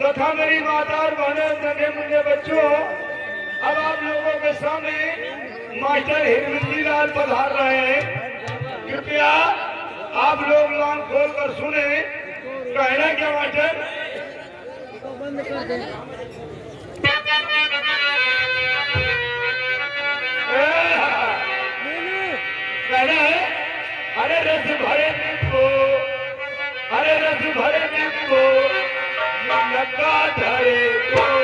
तथा मेरी माता और बहनों नन्हे मुझे बच्चों, अब आप लोगों के सामने मास्टर हिरविंदी लाल पधार रहे हैं। कृपया आप लोग लॉन्ग खोल कर सुने। कहना क्या मास्टर? कहना है, अरे रस भरे को अरे रस भरे को रखा धरे।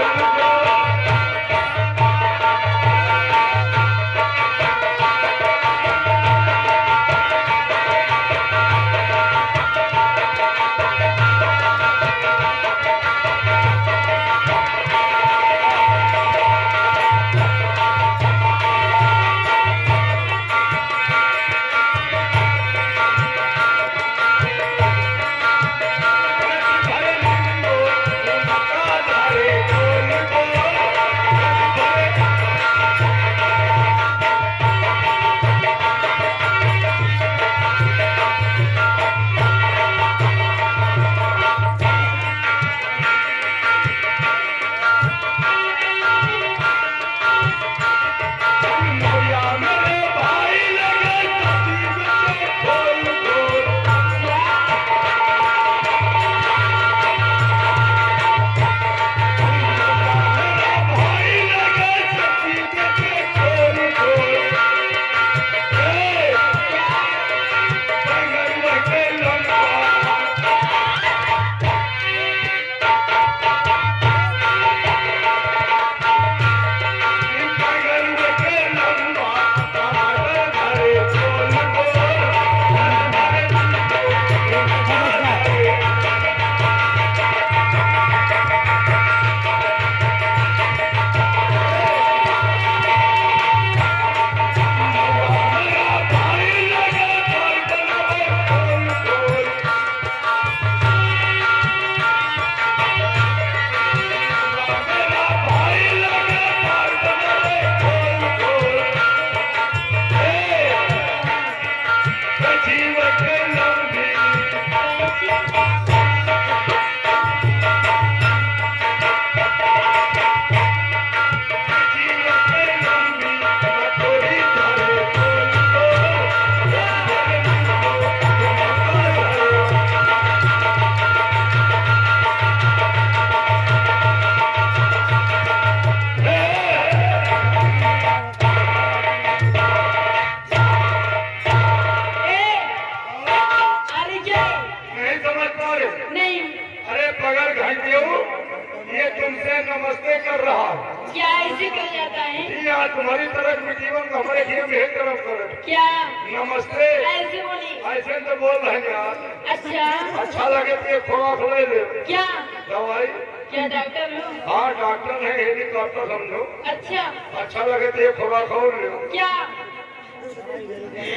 नमस्ते कर रहा है। क्या ऐसे कर जाता है? जी हाँ तुम्हारी तरफ़ में जीवन को हमारे जीवन में तरफ़ कर। क्या? नमस्ते। ऐसे बोली। ऐसे तो बोल रहे हैं यार। अच्छा। अच्छा लगे तो खोआ खोले ले क्या? दवाई। क्या डॉक्टर हो? हाँ डॉक्टर है हेलीकॉप्टर समझो। अच्छा। अच्छा लगे तो खोआ खोल लो क्या?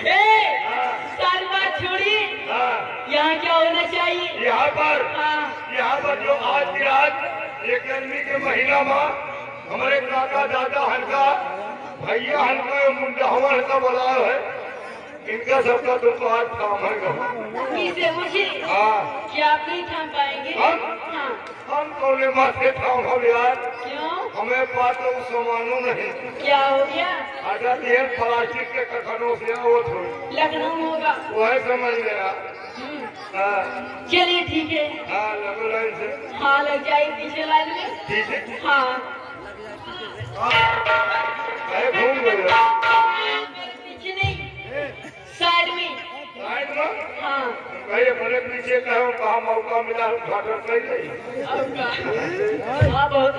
ए सारी बात छोड़िए। हाँ। यहाँ क्या होना चाहिए? यहाँ पर। हाँ। यहाँ पर जो आज की रात एक गर्मी के महीना में हमारे काका दादा हल्का भैया हल्का मुंडा हवा हल्का बोला है। इनका सबका तुमको आज काम है हाँ। क्या आप नहीं थाम पाएँगे? हम? हाँ। हम कौन माथे ठाम हम यार क्यों? हमें पास तो सामानों नहीं क्या हो गया? आटा दिए प्लास्टिक के कखनों से वो थोड़ी। लखनऊ होगा। वह समझ गया। हाँ चलिए ठीक है हाँ लगो लाइन से हाँ लग जाए पीछे लाइन में हाँ पीछे नहीं साइड में हाँ अपने पीछे कहो कहा मौका मिला उद्घाटन कर गई हाँ बहुत